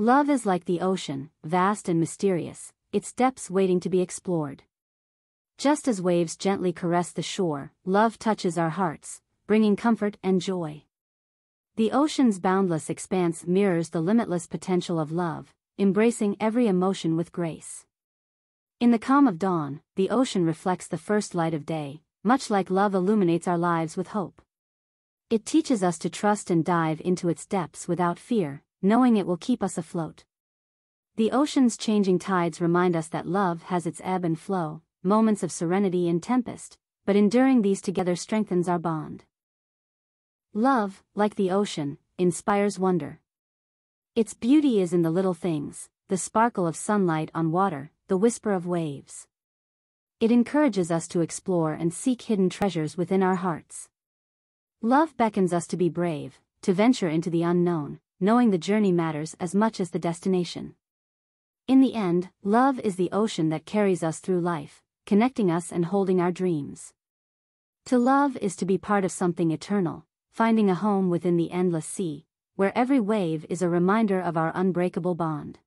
Love is like the ocean, vast and mysterious, its depths waiting to be explored. Just as waves gently caress the shore, love touches our hearts, bringing comfort and joy. The ocean's boundless expanse mirrors the limitless potential of love, embracing every emotion with grace. In the calm of dawn, the ocean reflects the first light of day, much like love illuminates our lives with hope. It teaches us to trust and dive into its depths without fear, knowing it will keep us afloat. The ocean's changing tides remind us that love has its ebb and flow, moments of serenity and tempest, but enduring these together strengthens our bond. Love, like the ocean, inspires wonder. Its beauty is in the little things, the sparkle of sunlight on water, the whisper of waves. It encourages us to explore and seek hidden treasures within our hearts. Love beckons us to be brave, to venture into the unknown, knowing the journey matters as much as the destination. In the end, love is the ocean that carries us through life, connecting us and holding our dreams. To love is to be part of something eternal, finding a home within the endless sea, where every wave is a reminder of our unbreakable bond.